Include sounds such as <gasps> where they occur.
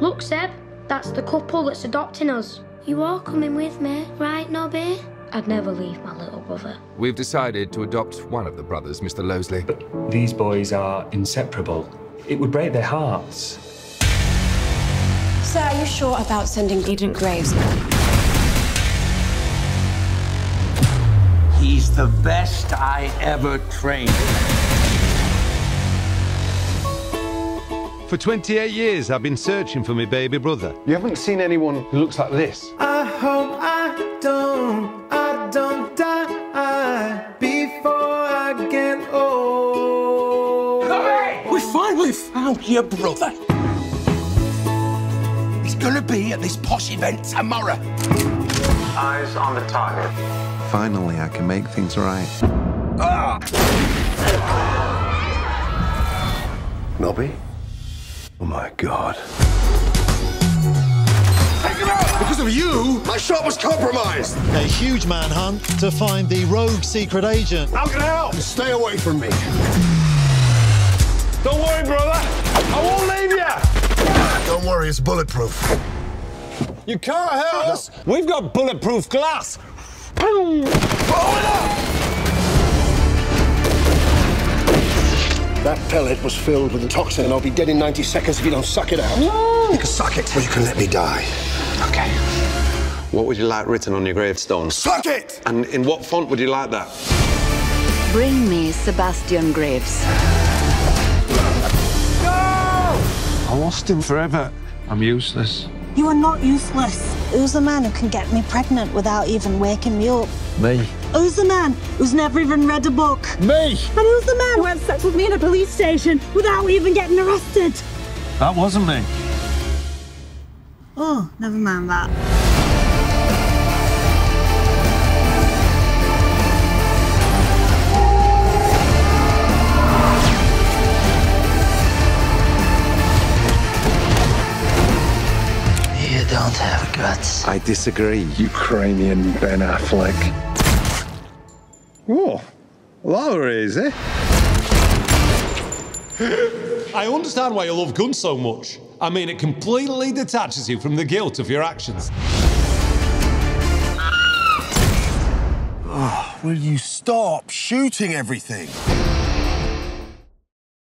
Look, Seb, that's the couple that's adopting us. You are coming with me, right, Nobby? I'd never leave my little brother. We've decided to adopt one of the brothers, Mr. Losley. But these boys are inseparable. It would break their hearts. Sir, are you sure about sending Agent Graves? He's the best I ever trained. For 28 years, I've been searching for my baby brother. You haven't seen anyone who looks like this. I hope I don't, I don't die before I get old. We finally found your brother. He's gonna be at this posh event tomorrow. Eyes on the target. Finally, I can make things right. Ah! Nobby? Oh my god. Because of you, my shot was compromised. A huge manhunt to find the rogue secret agent. How can I help? Stay away from me. Don't worry, brother. I won't leave you. Don't worry, it's bulletproof. You can't hurt us. We've got bulletproof glass. That pellet was filled with a toxin, and I'll be dead in 90 seconds if you don't suck it out. You can suck it, or you can let me die. Okay. What would you like written on your gravestone? Suck it! And in what font would you like that? Bring me Sebastian Graves. I lost him forever. I'm useless. You are not useless. Who's the man who can get me pregnant without even waking me up? Me. Who's the man who's never even read a book? Me. And who's the man who had sex with me in a police station without even getting arrested? That wasn't me. Oh, never mind that. You don't have guts. I disagree. Ukrainian Ben Affleck. Oh, Lowry's, eh? <gasps> I understand why you love guns so much. I mean, it completely detaches you from the guilt of your actions. <sighs> Will you stop shooting everything?